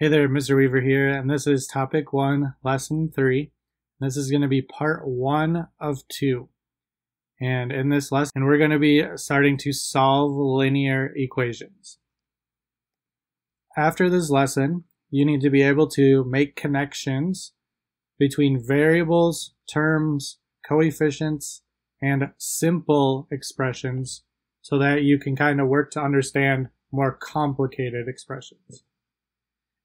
Hey there, Mr. Weaver here, and this is topic one, lesson three. This is going to be part one of two. And in this lesson, we're going to be starting to solve linear equations. After this lesson, you need to be able to make connections between variables, terms, coefficients, and simple expressions so that you can kind of work to understand more complicated expressions.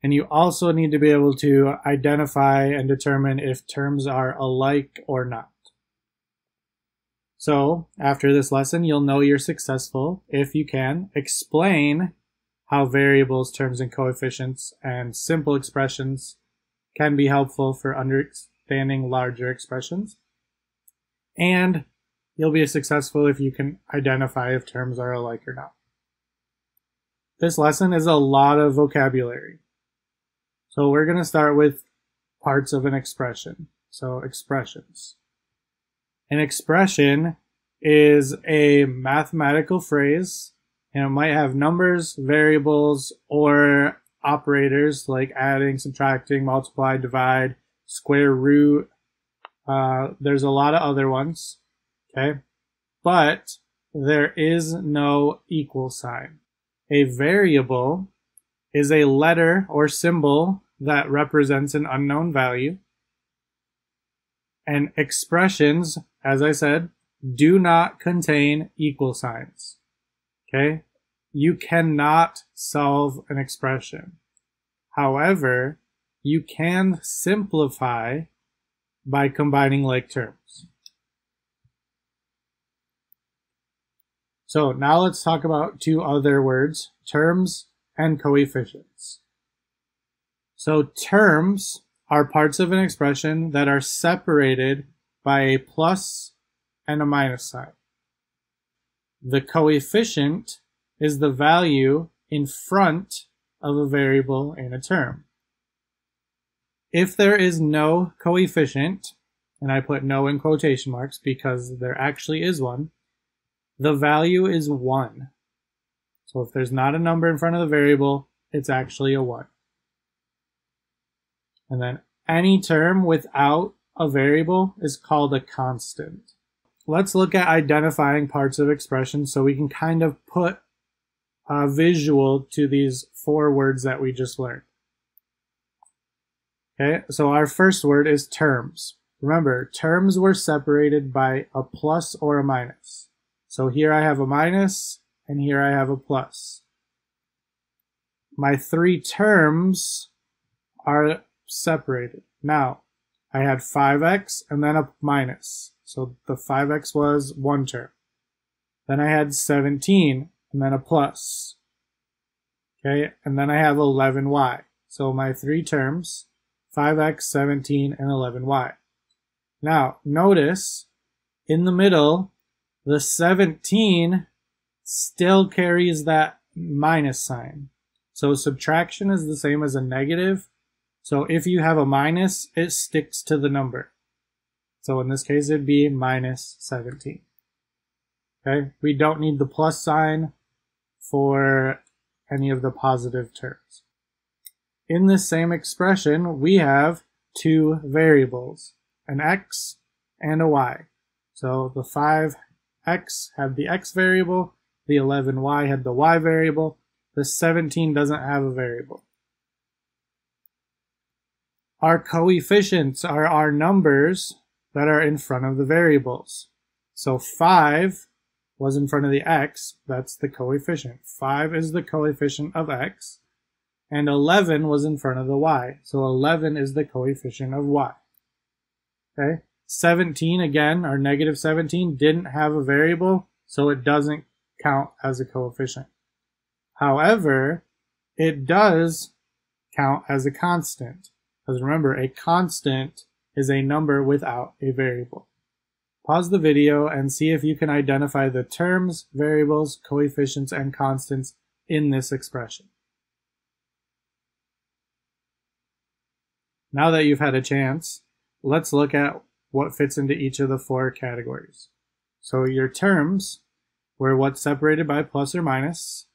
And you also need to be able to identify and determine if terms are alike or not. So, after this lesson, you'll know you're successful if you can explain how variables, terms, and coefficients and simple expressions can be helpful for understanding larger expressions. And you'll be successful if you can identify if terms are alike or not. This lesson is a lot of vocabulary. So we're going to start with parts of an expression. So expressions. An expression is a mathematical phrase and it might have numbers, variables, or operators like adding, subtracting, multiply, divide, square root. Uh, there's a lot of other ones. Okay. But there is no equal sign. A variable is a letter or symbol that represents an unknown value. And expressions, as I said, do not contain equal signs. Okay? You cannot solve an expression. However, you can simplify by combining like terms. So now let's talk about two other words, terms and coefficients. So terms are parts of an expression that are separated by a plus and a minus sign. The coefficient is the value in front of a variable in a term. If there is no coefficient, and I put no in quotation marks because there actually is one, the value is 1. So if there's not a number in front of the variable, it's actually a 1. And then any term without a variable is called a constant. Let's look at identifying parts of expressions so we can kind of put a visual to these four words that we just learned. Okay, so our first word is terms. Remember, terms were separated by a plus or a minus. So here I have a minus, and here I have a plus. My three terms are separated. Now, I had 5x and then a minus. So the 5x was one term. Then I had 17 and then a plus. Okay, and then I have 11y. So my three terms, 5x, 17, and 11y. Now, notice in the middle, the 17 still carries that minus sign. So subtraction is the same as a negative. So if you have a minus, it sticks to the number. So in this case, it'd be minus 17. Okay, we don't need the plus sign for any of the positive terms. In this same expression, we have two variables, an x and a y. So the 5 x have the x variable, the 11y had the y variable, the 17 doesn't have a variable. Our coefficients are our numbers that are in front of the variables. So 5 was in front of the x, that's the coefficient. 5 is the coefficient of x, and 11 was in front of the y. So 11 is the coefficient of y. Okay? 17, again, our negative 17, didn't have a variable, so it doesn't count as a coefficient. However, it does count as a constant. Because remember, a constant is a number without a variable. Pause the video and see if you can identify the terms, variables, coefficients, and constants in this expression. Now that you've had a chance, let's look at what fits into each of the four categories. So your terms were what's separated by plus or minus.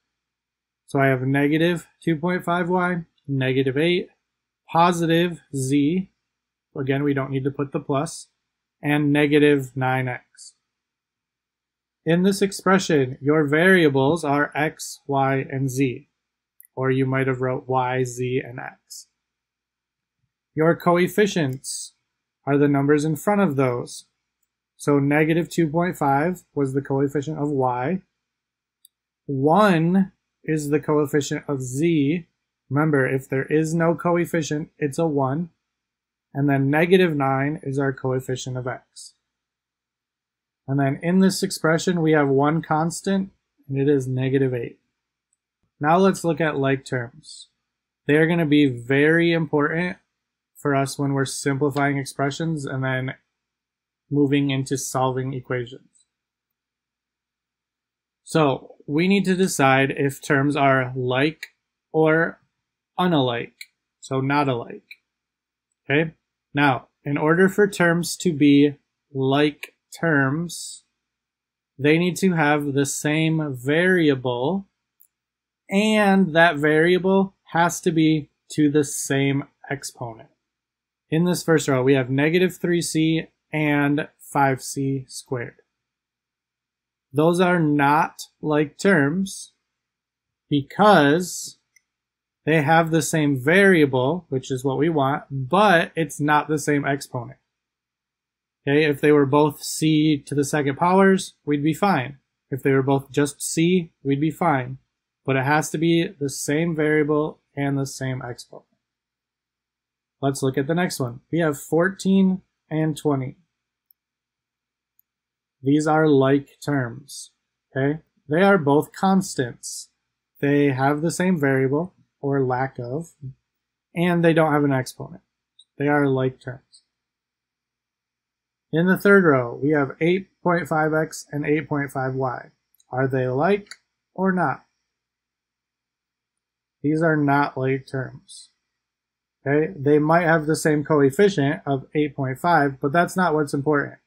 So I have negative 2.5y, negative 8, positive z, again we don't need to put the plus, and negative 9x. In this expression, your variables are x, y, and z, or you might have wrote y, z, and x. Your coefficients are the numbers in front of those. So negative 2.5 was the coefficient of y. 1 is the coefficient of z. Remember, if there is no coefficient, it's a 1. And then negative 9 is our coefficient of x. And then in this expression, we have one constant, and it is negative 8. Now let's look at like terms. They are going to be very important for us when we're simplifying expressions and then moving into solving equations. So we need to decide if terms are like or unalike, so not alike. Okay, now in order for terms to be like terms, they need to have the same variable and that variable has to be to the same exponent. In this first row, we have negative 3c and 5c squared. Those are not like terms because they have the same variable, which is what we want, but it's not the same exponent. Okay, if they were both c to the second powers, we'd be fine. If they were both just c, we'd be fine. But it has to be the same variable and the same exponent. Let's look at the next one. We have 14 and 20. These are like terms, okay? They are both constants. They have the same variable, or lack of, and they don't have an exponent. They are like terms. In the third row, we have 8.5x and 8.5y. Are they like or not? These are not like terms. Okay, they might have the same coefficient of 8.5, but that's not what's important.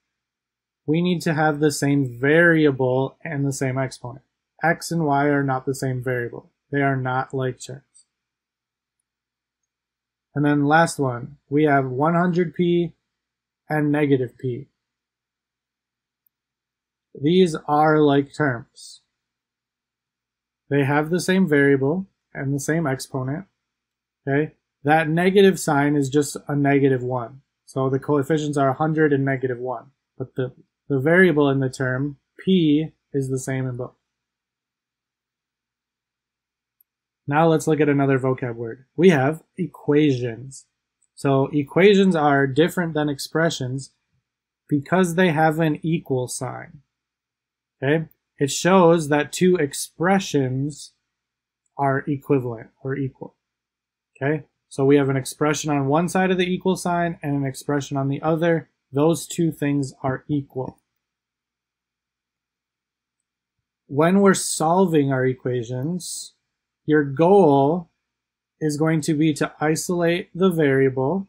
We need to have the same variable and the same exponent. x and y are not the same variable. They are not like terms. And then last one, we have 100p and negative p. These are like terms. They have the same variable and the same exponent. Okay, that negative sign is just a negative 1. So the coefficients are 100 and negative 1. But the, the variable in the term, p, is the same in both. Now let's look at another vocab word. We have equations. So equations are different than expressions because they have an equal sign. Okay? It shows that two expressions are equivalent or equal. Okay? So we have an expression on one side of the equal sign and an expression on the other. Those two things are equal. When we're solving our equations, your goal is going to be to isolate the variable.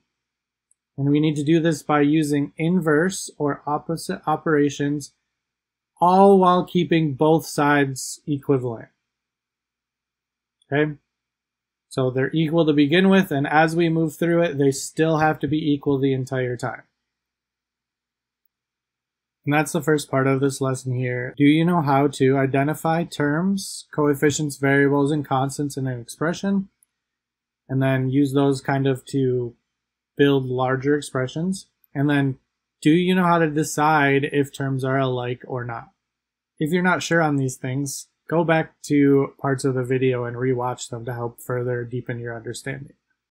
And we need to do this by using inverse or opposite operations, all while keeping both sides equivalent. Okay? So they're equal to begin with, and as we move through it, they still have to be equal the entire time. And that's the first part of this lesson here. Do you know how to identify terms, coefficients, variables, and constants in an expression? and then use those kind of to build larger expressions. And then do you know how to decide if terms are alike or not? If you're not sure on these things, go back to parts of the video and rewatch them to help further deepen your understanding.